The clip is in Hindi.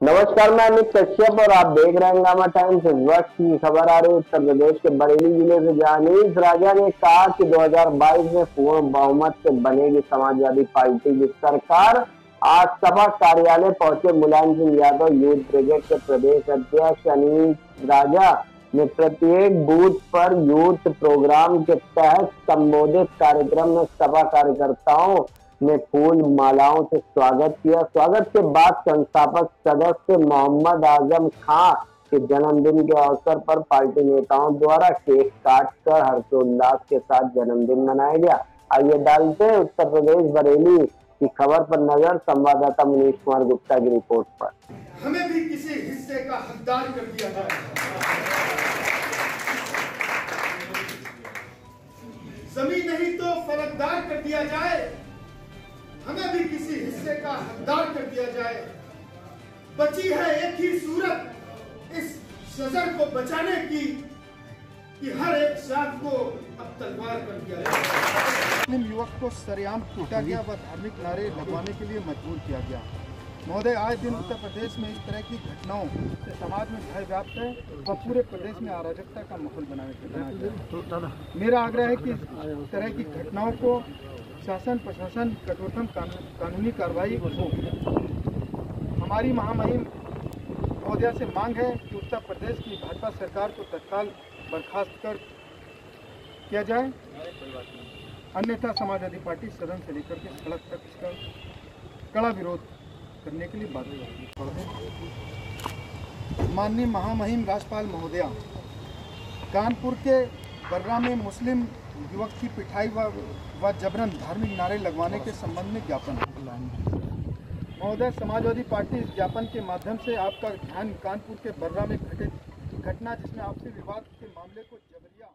नमस्कार, मैं अमित कश्यप और आप देख रहे हैं हंगामा टाइम्स। वक्त की खबर आ रही है, उत्तर प्रदेश के बरेली ज़िले से अनीस राजा ने कहा कि 2022 में पूर्ण बहुमत से बनेगी समाजवादी पार्टी की सरकार आज सभा कार्यालय पहुँचे, मुलायम सिंह यादव, यूथ ब्रिगेड के प्रदेश अध्यक्ष अनिल राजा ने प्रत्येक बूथ पर यूथ प्रोग्राम के तहत संबोधित कार्यक्रम में सभा कार्यकर्ताओं ने फूल मालाओं से स्वागत किया। स्वागत के बाद संस्थापक सदस्य मोहम्मद आज़म खां के जन्मदिन के अवसर पर पार्टी नेताओं द्वारा केक काट कर हर्षोल्लास के साथ जन्मदिन मनाया गया। आइए डालते हैं उत्तर प्रदेश बरेली की खबर पर नज़र। संवाददाता मनीष कुमार गुप्ता की रिपोर्ट पर। हमें भी किसी हिस्से का हकदार कर दिया जाए। ज़मीन नहीं तो फलकदार कर दिया जाए। हमें भी किसी हिस्से का हकदार कर दिया जाए। बची है एक ही सूरत इस शजर को बचाने की कि हर एक शाख को अब तलवार कर दिया मुस्लिम युवक को सरेआम कूटा गया व धार्मिक नारे लगवाने के लिए मजबूर किया गया। महोदय, आए दिन उत्तर प्रदेश में इस तरह की घटनाओं से समाज में भय व्याप्त है व पूरे प्रदेश में अराजकता का माहौल बनाने बनाया मेरा आग्रह है कि इस तरह की घटनाओं को शासन प्रशासन, कठोरतम कानूनी कार्रवाई हो हमारी महामहिम महोदया से मांग है कि उत्तर प्रदेश की भाजपा सरकार को तत्काल बर्खास्त कर किया जाए। अन्यथा समाजवादी पार्टी सदन से लेकर के सड़क तक इसका कड़ा विरोध करने के लिए बाध्य माननीय महामहिम राज्यपाल महोदया, कानपुर के बर्रा में मुस्लिम युवक की पिटाई व व जबरन धार्मिक नारे लगवाने के संबंध में ज्ञापन। महोदय, समाजवादी पार्टी इस ज्ञापन के माध्यम से आपका ध्यान कानपुर के बर्रा में घटित घटना जिसमें आपसी विवाद के मामले को जबरिया